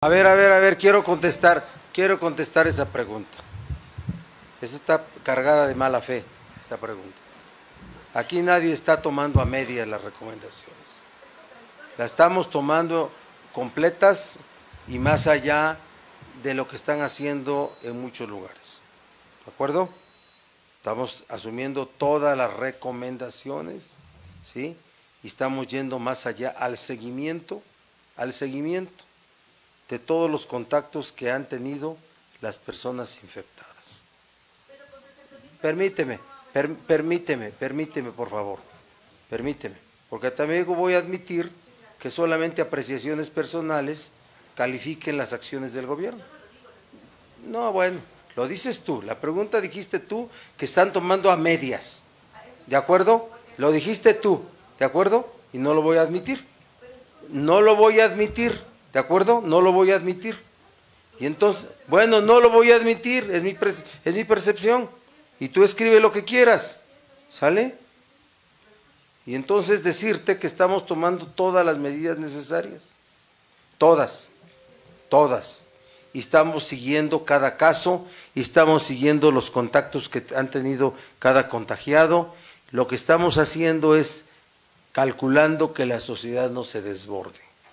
A ver, a ver, a ver, quiero contestar, quiero contestar esa pregunta. Esa está cargada de mala fe, esta pregunta. Aquí nadie está tomando a media las recomendaciones. La estamos tomando completas y más allá de lo que están haciendo en muchos lugares. ¿De acuerdo? Estamos asumiendo todas las recomendaciones, ¿sí? Y estamos yendo más allá al seguimiento, al seguimiento de todos los contactos que han tenido las personas infectadas. Permíteme, per- permíteme, permíteme, por favor, permíteme, porque también voy a admitir que solamente apreciaciones personales califiquen las acciones del gobierno. No, bueno, lo dices tú, la pregunta dijiste tú que están tomando a medias, ¿de acuerdo? Lo dijiste tú, ¿de acuerdo? Y no lo voy a admitir. No lo voy a admitir, ¿de acuerdo? No lo voy a admitir. Y entonces, bueno, no lo voy a admitir, es mi, es mi percepción. Y tú escribe lo que quieras, ¿sale? Y entonces decirte que estamos tomando todas las medidas necesarias. Todas, todas. Y estamos siguiendo cada caso y estamos siguiendo los contactos que han tenido cada contagiado. Lo que estamos haciendo es calculando que la sociedad no se desborde.